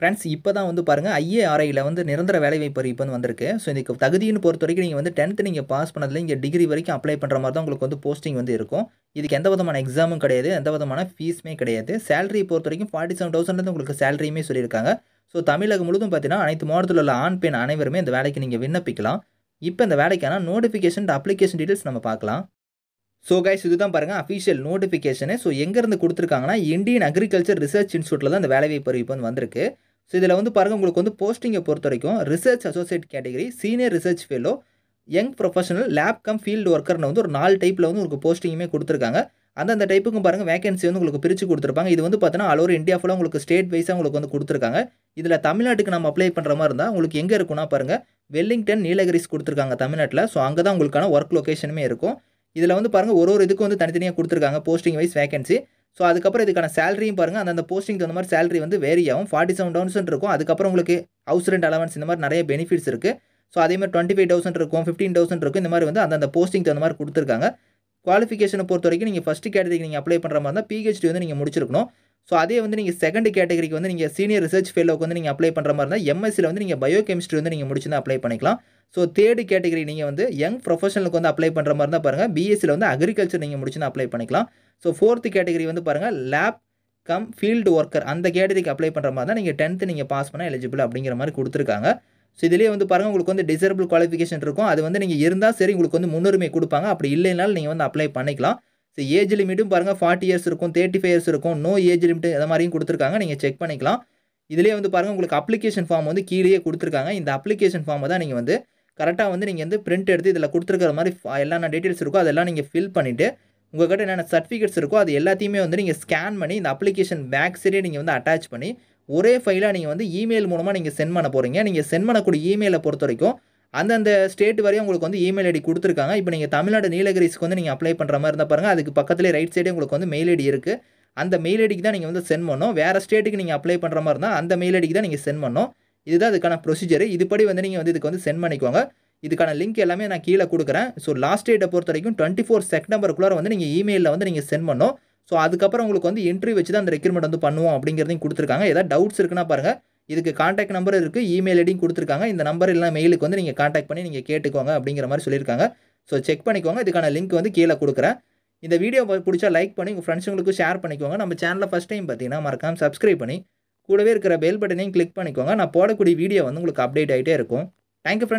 Friends இப்போ தான் வந்து பாருங்கள் ஐஏஆர்ஐயில் வந்து நிரந்தர வேலைவாய்ப்பு அறிவிப்பு வந்து வந்திருக்கு. ஸோ இதுக்கு தகுதின்னு பொறுத்த வரைக்கும் நீங்கள் வந்து டென்த்து நீங்கள் பாஸ் பண்ணதில் இங்கே டிகிரி வரைக்கும் அப்ளை பண்ணுற மாதிரி தான் உங்களுக்கு வந்து போஸ்டிங் வந்து இருக்கும். இதுக்கு எந்த விதமான எக்ஸாமும் கிடையாது எந்த விதமான ஃபீஸுமே கிடையாது. சேலரி பொறுத்த வரைக்கும் ஃபார்ட்டி செவன் தௌசண்ட் உங்களுக்கு சேலரியுமே சொல்லியிருக்காங்க. ஸோ தமிழகம் முழுதும் பார்த்தீங்கன்னா அனைத்து மாவட்டத்தில் உள்ள ஆண் பெண் அனைவருமே இந்த வேலைக்கு நீங்கள் விண்ணப்பிக்கலாம். இப்போ இந்த வேலைக்கான நோட்டிஃபிகேஷன் அப்ளிகேஷன் டீட்டெயில்ஸ் நம்ம பார்க்கலாம். ஸோ கைஸ் இதுதான் பாருங்கள் அஃபிஷியல் நோட்டிஃபிகேஷனு ஸோ எங்கேருந்து கொடுத்துருக்காங்கன்னா இந்தியன் அக்ரிகல்ச்சர் ரிசர்ச் இன்ஸ்டியூட்டில் தான் இந்த வேலைவாய்ப்பு அறிவிப்பு வந்து வந்திருக்கு. ஸோ இதில் வந்து பாருங்கள் உங்களுக்கு வந்து போஸ்டிங்கை பொறுத்த வரைக்கும் research associate category senior research fellow young professional lab cum field ஒர்க்கர்னு வந்து ஒரு நாலு டைப்பில் வந்து உங்களுக்கு போஸ்டிங்குமே கொடுத்துருக்காங்க. அந்தந்த டைப்புக்கும் பாருங்கள் வேகன்சி வந்து உங்களுக்கு பிரித்து கொடுத்துருப்பாங்க. இது வந்து பார்த்தீங்கன்னா ஆல் ஓவர் இந்தியா ஃபுல்லாக உங்களுக்கு ஸ்டேட் வைஸாக உங்களுக்கு வந்து கொடுத்துருக்காங்க. இதில் தமிழ்நாட்டுக்கு நம்ம அப்ளை பண்ணுற மாதிரி இருந்தால் உங்களுக்கு எங்கே இருக்குன்னா பாருங்கள் வெல்லிங்டன் நீலகிரிஸ் கொடுத்துருக்காங்க தமிழ்நாட்டில். ஸோ அங்கே தான் உங்களுக்கான ஒர்க் லொக்கேஷனுமே இருக்கும். இதில் வந்து பாருங்கள் ஒரு ஒரு இதுக்கு வந்து தனித்தனியாக கொடுத்துருக்காங்க போஸ்டிங் வைஸ் வேகன்சி ஸோ அதுக்கப்புறம் இதுக்கான சேலரியும் பாருங்கள் அந்தந்த போஸ்டிங் தகுந்த மாதிரி சேலரி வந்து வேரி ஆகும். ஃபார்ட்டி செவன் தௌசண்ட் இருக்கும். அதுக்கப்புறம் உங்களுக்கு ஹவுஸ் ரெண்ட் அலவன்ஸ் இந்த மாதிரி நிறைய பெனிஃபிட்ஸ் இருக்குது ஸோ அதே மாதிரி டுவெண்ட்டி ஃபைவ் தௌசண்ட் இருக்கும். ஃபிஃப்டீன் தௌசண்ட் இருக்கும். இந்த மாதிரி வந்து அந்தந்த போஸ்டிங் தகுந்த மாதிரி கொடுத்துருக்காங்க. குவாலிஃபிகேஷனை பொறுத்த வரைக்கும் நீங்கள் ஃபஸ்ட்டு கேட்டகரிக்கு நீங்கள் அப்ளை பண்ணுற மாதிரி இருந்தால் பிஹெச்டி வந்து நீங்கள் முடிச்சிருக்கணும். ஸோ அதே வந்து நீங்கள் செகண்ட் கேட்டகரிக்கு வந்து நீங்கள் சீனியர் ரிசர்ச் ஃபெல்லோக்கு வந்து நீங்கள் அப்ளை பண்ணுற மாதிரி இருந்தால் எம்எஸ்சியில் வந்து நீங்கள் பயோ கெமிஸ்ட்ரி வந்து நீங்கள் முடிச்சு அப்ளை பண்ணிக்கலாம். ஸோ தேர்டு கேட்டகரி நீங்கள் வந்து யங் ப்ரொஃபஷனலுக்கு வந்து அப்ளை பண்ணுற மாதிரி இருந்தால் பாருங்கள் பிஎஸ்சியில் வந்து அக்ரிகல்ச்சர் நீங்கள் முடிச்சு அப்ளை பண்ணிக்கலாம். ஸோ ஃபோர்த்து கேட்டகரி வந்து பாருங்கள் லேப் கம் ஃபீல்டு ஒர்க்கர் அந்த கேட்டகரிக்கு அப்ளை பண்ணுற மாதிரி தான் நீங்கள் டென்த்து நீங்கள் பாஸ் பண்ண எலிஜிபிள் அப்படிங்கிற மாதிரி கொடுத்துருக்காங்க. ஸோ இதிலே வந்து பாருங்கள் உங்களுக்கு வந்து டிசரபிள் குவாலிஃபிகேஷன் இருக்கும். அது வந்து நீங்கள் இருந்தால் சரி உங்களுக்கு வந்து முன்னுரிமை கொடுப்பாங்க. அப்படி இல்லைனாலும் நீங்கள் வந்து அப்ளை பண்ணிக்கலாம். ஸோ ஏஜ் லிமிட்டும் பாருங்கள் ஃபார்ட்டி இயர்ஸ் இருக்கும் தேர்ட்டி ஃபைவ் இயர்ஸ் இருக்கும் நோ ஏஜ் லிமிட் அந்த மாதிரியும் கொடுத்துருக்காங்க நீங்கள் செக் பண்ணிக்கலாம். இதிலே வந்து பாருங்கள் உங்களுக்கு அப்ளிகேஷன் ஃபார்ம் வந்து கீழேயே கொடுத்துருக்காங்க. இந்த அப்ளிகேஷன் ஃபார்மை தான் நீங்கள் வந்து கரெக்டாக வந்து நீங்கள் வந்து பிரிண்ட் எடுத்து இதில் கொடுத்துருக்கிற மாதிரி எல்லா டீட்டெயில்ஸ் இருக்கோ அதெல்லாம் நீங்கள் ஃபில் பண்ணிவிட்டு உங்கள்கிட்ட என்னென்ன சர்டிஃபிகேட்ஸ் இருக்கோ அது எல்லாத்தையுமே வந்து நீங்கள் ஸ்கேன் பண்ணி இந்த அப்ளிகேஷன் பேக் சைடே நீங்கள் வந்து அட்டாச் பண்ணி ஒரே ஃபைலாக நீங்கள் வந்து இமெயில் மூலமாக நீங்கள் சென்ட் பண்ண போகிறீங்க நீங்கள் சென்ட் பண்ணக்கூடிய இமெயிலை பொறுத்த வரைக்கும் அந்தந்த ஸ்டேட் வரையும் உங்களுக்கு வந்து இமெயில் ஐடி கொடுத்துருக்காங்க. இப்போ நீங்கள் தமிழ்நாடு நீலகிரிஸ்க்கு வந்து நீங்கள் அப்ளை பண்ணுற மாதிரி இருந்தால் பாருங்கள் அதுக்கு பக்கத்துலேயே ரைட் சைடே உங்களுக்கு வந்து மெயில் ஐடி இருக்குது அந்த மெயில் ஐடிக்கு தான் நீங்கள் வந்து சென்ட் பண்ணணும். வேறு ஸ்டேட்டுக்கு நீங்கள் அப்ளை பண்ணுற மாதிரி இருந்தால் அந்த மெயில் ஐடிக்கு தான் நீங்கள் சென்ட் பண்ணோம் இதுதான் அதுக்கான ப்ரொசீஜர் இதுபடி வந்து நீங்கள் வந்து இதுக்கு வந்து சென்ட் பண்ணிக்கோங்க. இதுக்கான லிங்க் எல்லாமே நான் கீழே கொடுக்குறேன். ஸோ லாஸ்ட் டேட்டை பொறுத்த வரைக்கும் டுவெண்ட்டி ஃபோர் செப்டம்பருக்குள்ளே வந்து நீங்கள் இமெயிலில் வந்து நீங்கள் சென்ட் பண்ணணும். ஸோ அதுக்கப்புறம் உங்களுக்கு வந்து இன்டர்வியூ வச்சு தான் அந்த ரெக்ரூட்மெண்ட் வந்து பண்ணுவோம் அப்படிங்கிறதையும் கொடுத்துருக்காங்க. ஏதாவது டவுட்ஸ் இருக்குன்னா பாருங்கள் இதுக்கு காண்டாக்ட் நம்பர் இருக்குது இமெயில் ஐடியும் கொடுத்துருக்காங்க. இந்த நம்பர் இல்லை மெயிலுக்கு வந்து நீங்கள் காண்டாக்ட் பண்ணி நீங்கள் கேட்டுக்கோங்க அப்படிங்கிற மாதிரி சொல்லியிருக்காங்க. ஸோ செக் பண்ணிக்கோங்க. இதுக்கான லிங்க் வந்து கீழே கொடுக்குறேன். இந்த வீடியோ பிடிச்சா லைக் பண்ணி உங்கள் ஃப்ரெண்ட்ஸுங்களுக்கு ஷேர் பண்ணிக்கோங்க. நம்ம சேனலில் ஃபஸ்ட் டைம் பார்த்தீங்கன்னா மறக்காமல் சப்ஸ்கிரைப் பண்ணி கூடவே இருக்கிற பெல் பட்டனையும் கிளிக் பண்ணிக்கோங்க. நான் போடக்கூடிய வீடியோ வந்து உங்களுக்கு அப்டேட் ஆகிட்டே இருக்கும். Thank you friends